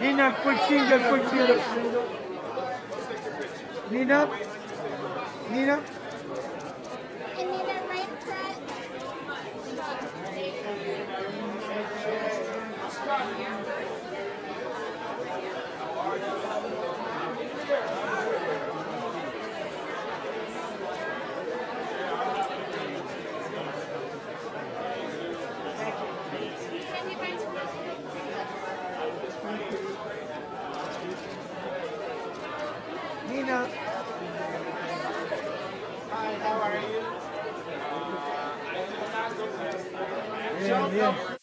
Nina, quick finger, quick finger. Nina? Nina? And Nina? Hi, how are you? Uh, yeah, yeah.